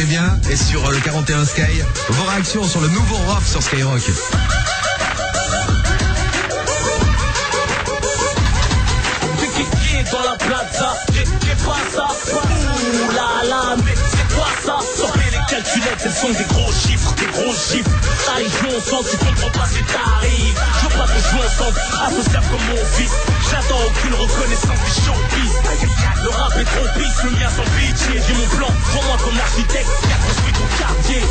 écoutez bien. Et sur euh, le 41 Sky, vos réactions sur le nouveau rock sur Skyrock. Dans la plaza, pas ça. Mais c'est ça Sortez les calculettes, elles sont des gros chiffres, des gros chiffres. Allez, joue ensemble, tu comprends pas ces tarifs. Je veux pas qu'on joue ensemble, associable comme mon fils. J'attends aucune reconnaissance des showbiz. L'architecte qui a construit ton quartier.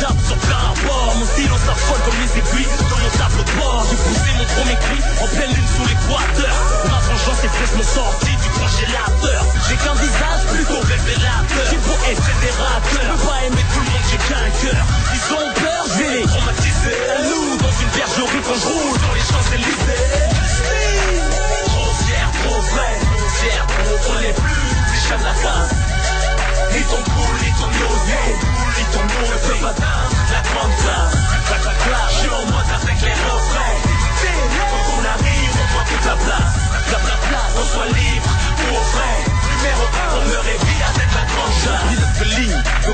Chapes sur plein bord. Mon silence s'affole comme les aiguilles dans mon tableau de bord. J'ai poussé mon premier cri en pleine lune sous l'équateur. Ma vengeance est fraîchement sortie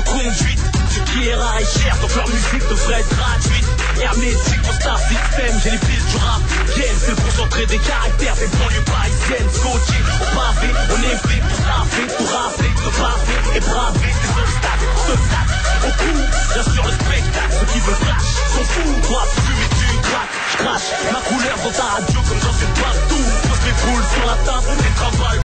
conduite, ce qui est rare et cher, donc leur musique devrait être gratuite. Hermétique, mon star system, j'ai les pistes du rap. Game, c'est le concentré des caractères des banlieues parisiennes. Scotché, au pavé, on est fait pour rapper, pour rapper, se paver et braver ces obstacles. Obstacles, au cou, j'assure le spectacle. Ceux qui veulent flash sont fous, toi, tu et tu craques. Je crache ma couleur dans ta radio comme